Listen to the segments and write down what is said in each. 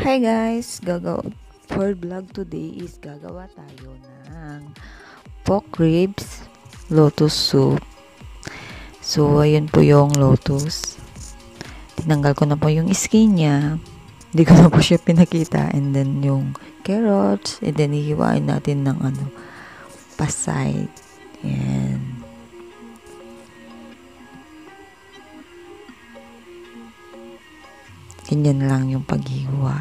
Hi guys! Gagawa, for vlog today is gagawa tayo ng pork ribs, lotus soup. So, ayun po yung lotus. Tinanggal ko na po yung skin niya. Hindi ko na po siya pinakita. And then yung carrots. And then hihiwain natin ng ano, pasay. Yan. Ganyan lang yung paghiwa.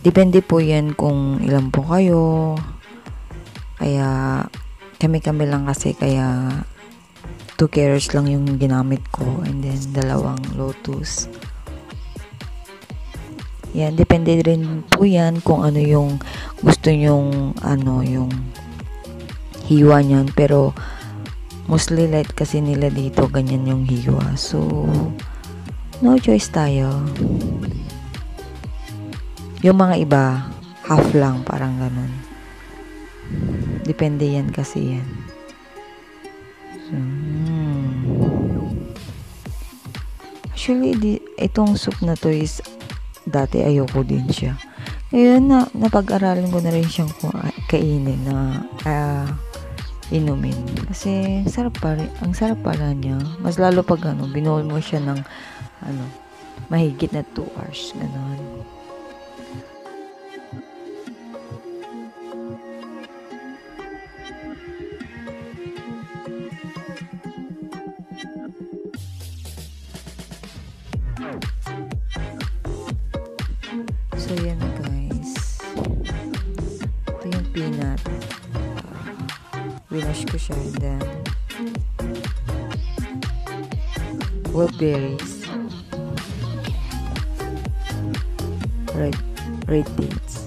Depende po yan kung ilan po kayo. Kaya, kami-kami lang kasi kaya two carrots lang yung ginamit ko and then dalawang lotus. Yan, depende rin po yan kung ano yung gusto nyong ano yung hiwa niyan. Pero, mostly light kasi nila dito, ganyan yung hiwa. So, no choice tayo. Yung mga iba, half lang, parang ganun. Depende yan kasi yan. Hmm. Actually, di, itong soup na to is dati ayoko din siya. Ngayon na napag-aralan ko na rin siyang kainin na uh, inumin. Kasi sarap pa rin, ang sarap pala niya. Mas lalo pag ano, binuhol mo siya ng ano, mahigit na 2 hours. Ganon. So, yan guys. Ito yung peanut. Winash ko siya and then wolfberries. Red, red dates.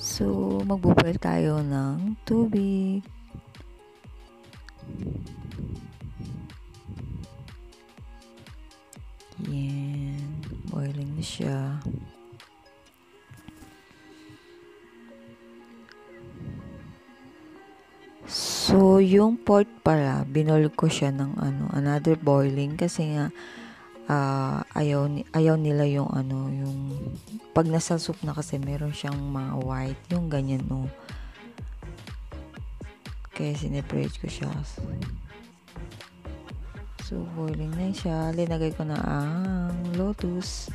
So, magbuboil tayo ng tubig. Yan. Boiling na siya. So, yung pork pala, binol ko siya ng ano, another boiling kasi nga uh, ayaw, ayaw nila yung ano, yung pag nasa soup na kasi meron siyang mga white, yung ganyan no. Kaya sineprate ko siya. So, boiling na siya. Linagay ko na ang lotus.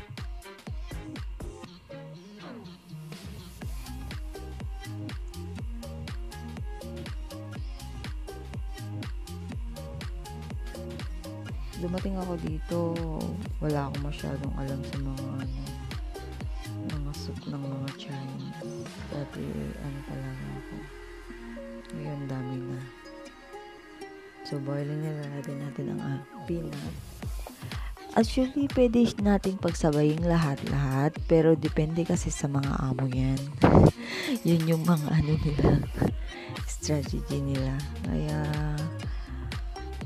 Dumating ako dito, wala akong masyadong alam sa mga ano, mga soup ng mga Chinese. Dati, ano talaga ako. Ngayon, dami na. So, boiling na lalagyan natin ang uh, peanut. Actually, pwede nating pagsabayin lahat-lahat, pero depende kasi sa mga amo yan. Yun yung mga ano nila, strategy nila. Kaya,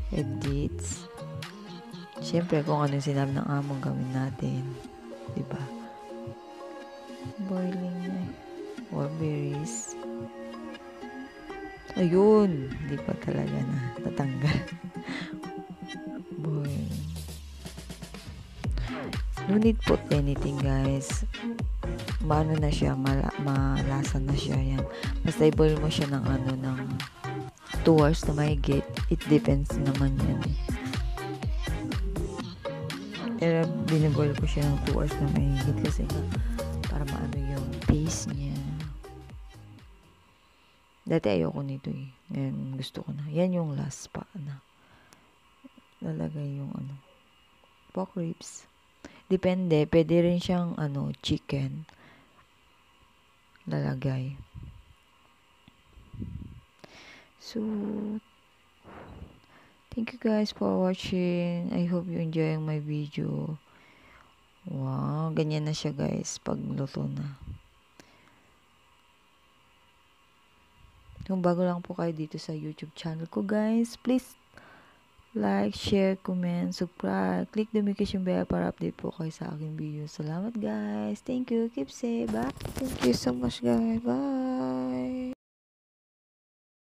edits. Siyempre, kung ano sinabi ng among gawin natin. Diba? Boiling eh. Or berries. Ayun! Hindi pa talaga na natanggal. Boil. No need put anything, guys. Maano na siya, mala, malasa na siya. Yan. Basta i-boil mo siya ng ano, ng 2 hours na gate. It depends naman yan eh. Pero biniboil ko siya ng 2 hours na may higit kasi para maano yung taste niya. Dati ayoko nito eh. Ngayon gusto ko na. Yan yung last pa na. Lalagay yung ano. Pork ribs. Depende. Pwede rin siyang ano, chicken. Lalagay. So, Thank you guys for watching. I hope you enjoy my video. Wow, ganyan na siya guys pag luto na. Kung bago lang po kayo dito sa YouTube channel ko guys, please like, share, comment, subscribe, click the notification bell para update po kayo sa aking video. Salamat guys. Thank you. Keep safe. Bye. Thank you so much guys. Bye.